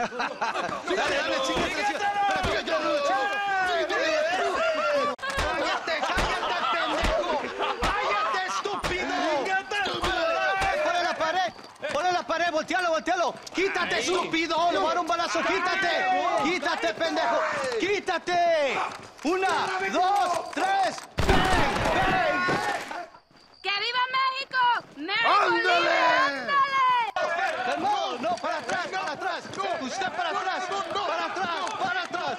Dale, dale, ¡Cállate, cállate, pendejo! ¡Cállate, estúpido! ¡Ponle la pared! ¡Ponle la pared! ¡Voltealo, voltealo! ¡Quítate, estúpido! ¡Le voy a dar un balazo! ¡Quítate! ¡Quítate, pendejo! ¡Quítate! ¡Una, dos, tres! ¡Bang, bang! ¡Que viva México! ¡México ¡Ándale! libre! ¡Ándale! ¡Calmado! ¡No, para atrás, para atrás! ¡Usted para atrás! ¡Para atrás, para atrás!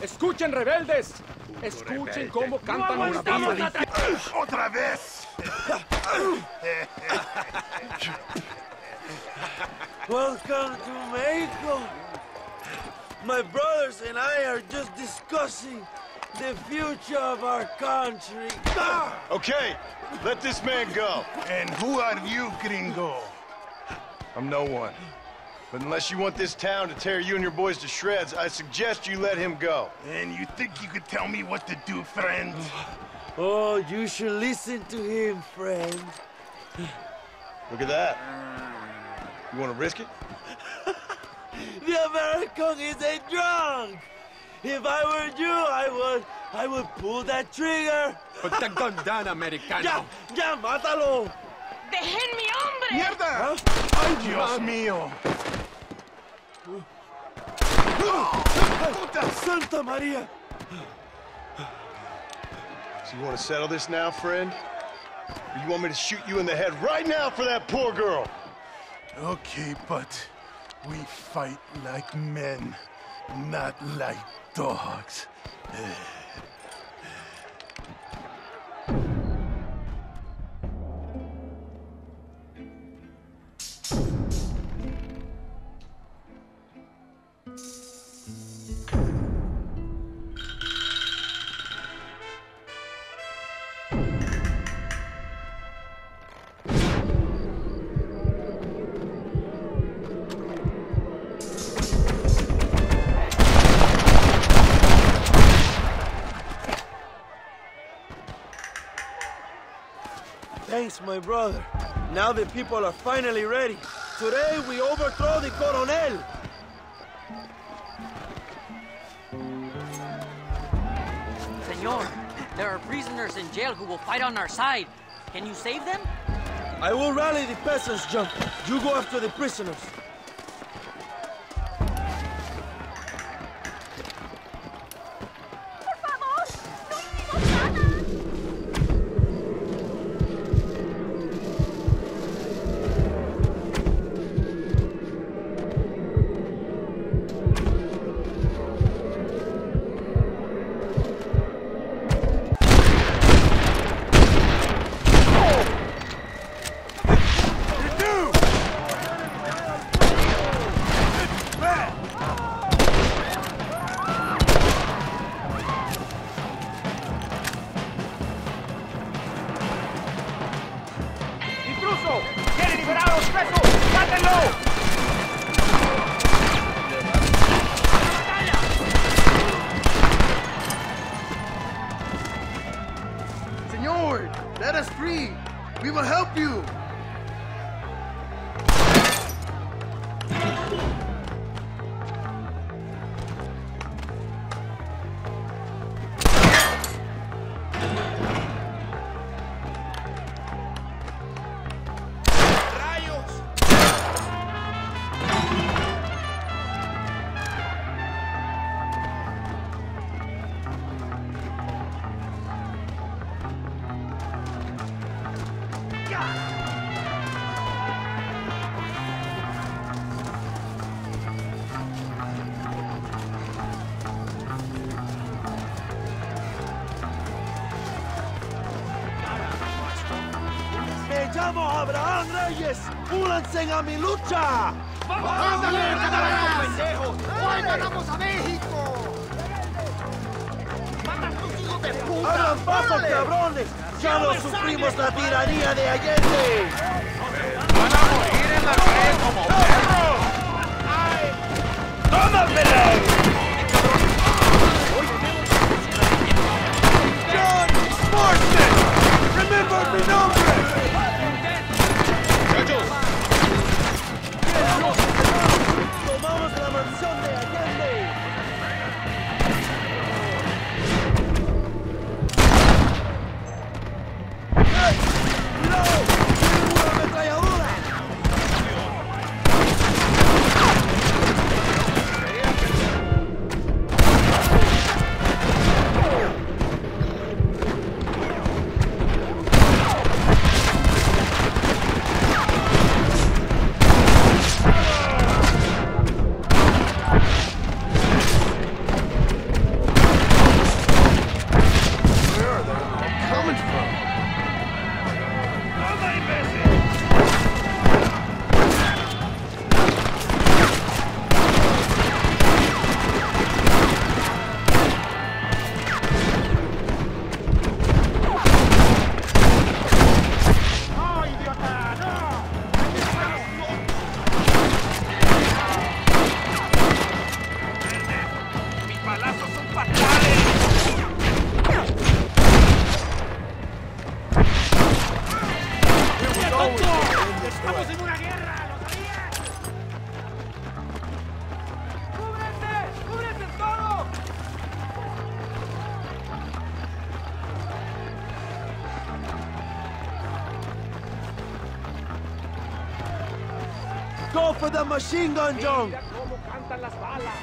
Escuchen, rebeldes. Escuchen cómo cantan los días. ¡Otra vez! Welcome to Mexico. My brothers and I are just discussing the future of our country. Ah! Okay, let this man go. And who are you, gringo? I'm no one. But unless you want this town to tear you and your boys to shreds, I suggest you let him go. And you think you could tell me what to do, friend? Oh, you should listen to him, friend. Look at that. You want to risk it? The American is a drunk. If I were you, I would, I would pull that trigger. Put the gun down, Ya, americano. ya, mátalo. ¡Dejen mi hombre! ¡Mierda! ¡Ay, Dios mío! Santa Maria. So you want to settle this now, friend? Or you want me to shoot you in the head right now for that poor girl? Okay, but we fight like men, not like dogs. Thanks, my brother. Now the people are finally ready. Today we overthrow the Coronel. Senor, there are prisoners in jail who will fight on our side. Can you save them? I will rally the peasants, John. You go after the prisoners. ¡Vengan, reyes! ¡Únanse a mi lucha! ¡Vamos! ¡Ándale, ¡Hoy ganamos a México! ¡Mata a tus hijos de puta! ¡Hagan paso, cabrones! ¡Ya no sufrimos la tiranía de Allende! ¡Van a morir en la pared como perros! ¡Tómamela! John Marston! Remember my number! は。Go for the machine gun, John! Mira cómo cantan las balas.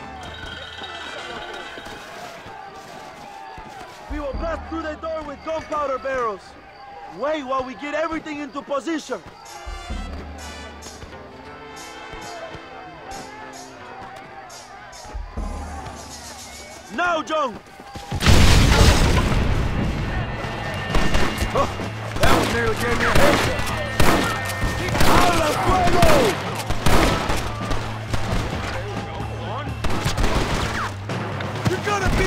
We will blast through the door with gunpowder barrels. Wait while we get everything into position. Now, John! That one nearly me a headshot. ¡Habla fuego! Gonna be!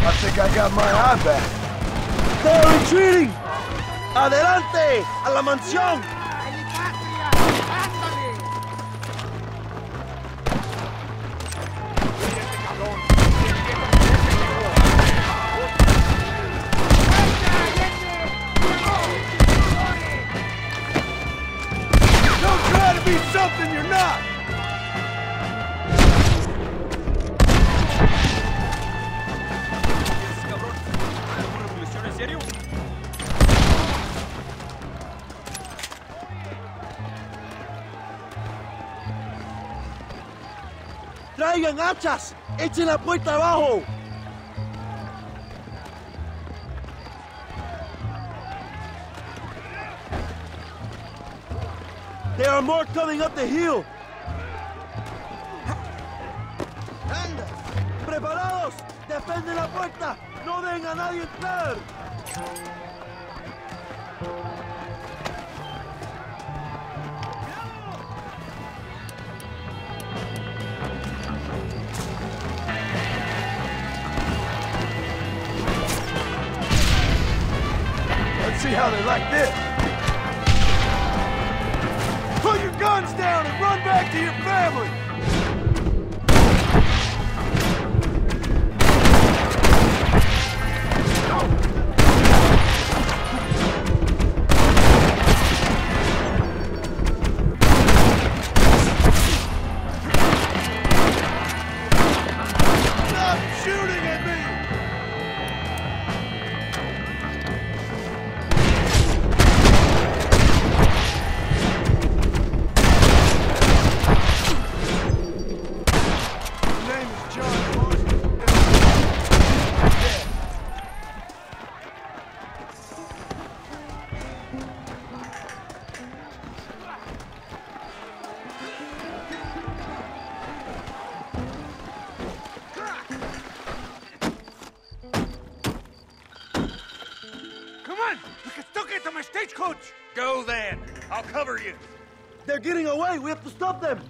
I think I got my eye back. They're retreating! ¡Adelante! ¡A la mansión! You're not! ¡Traigan hachas! ¡Echen la puerta abajo! There are more coming up the hill! ¡Preparados! ¡Defenden la puerta! ¡No dejen a nadie entrar! Let's see how they like this. Down and run back to your family! Stagecoach! Go then. I'll cover you. They're getting away! We have to stop them!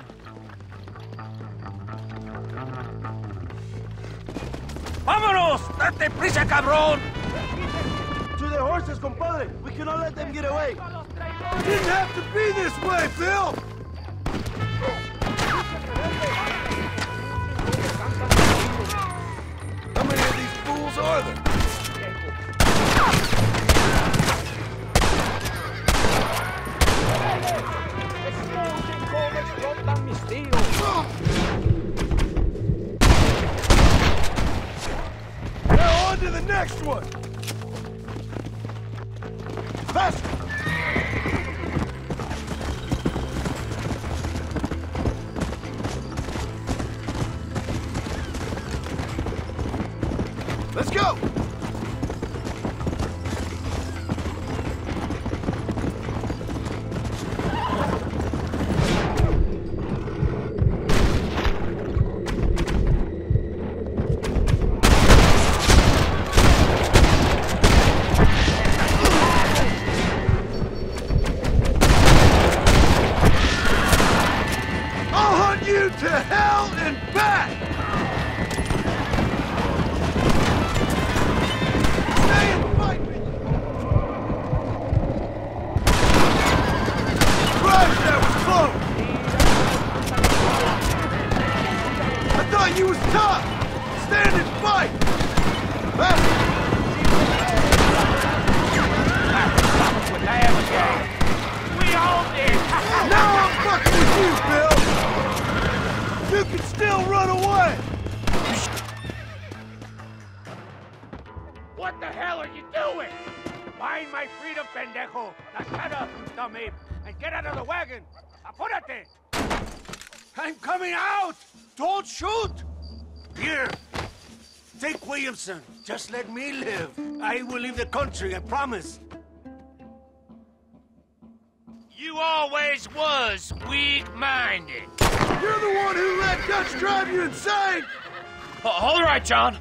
¡Vámonos! ¡Date prisa, cabrón! To their horses, compadre! We cannot let them get away! Didn't have to be this way, Bill! How many of these fools are there? The next one! Faster! Find my freedom, pendejo. Now shut up, you dummy, and get out of the wagon. Apúrate. I'm coming out! Don't shoot! Here, take Williamson. Just let me live. I will leave the country, I promise. You always was weak-minded. You're the one who let Dutch drive you insane! all right, John.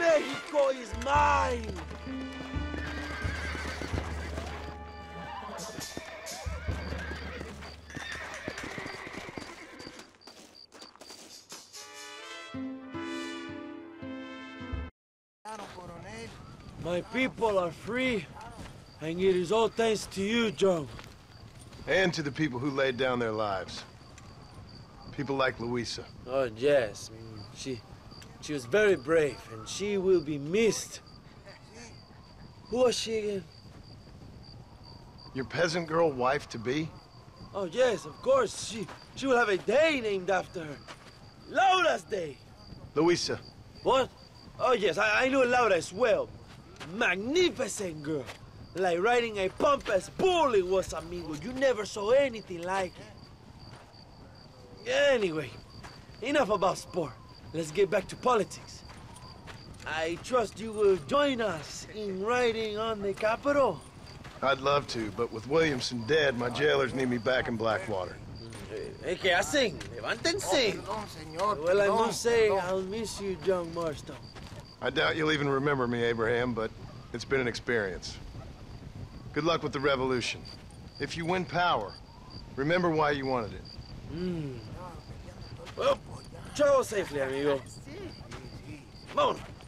Mexico is mine! My people are free, and it is all thanks to you, Joe. And to the people who laid down their lives. People like Luisa. Oh, yes. She, she was very brave, and she will be missed. Who was she again? Your peasant girl wife to be? Oh, yes, of course. She, she will have a day named after her. Laura's Day. Luisa, What? Oh, yes, I, I know Laura as well. Magnificent girl. Like riding a pompous bull it was, amigo. You never saw anything like it. Anyway, enough about sport. Let's get back to politics. I trust you will join us in riding on the Capitol. I'd love to, but with Williamson dead, my jailers need me back in Blackwater. Eh, eh ¿Qué hacen? Levántense. Oh, perdón, señor. Well, I must say. I'll miss you, John Marston. I doubt you'll even remember me, Abraham, but it's been an experience. Good luck with the revolution. If you win power, remember why you wanted it. Hmm. Ah, well, travel safely, amigo. Vámonos.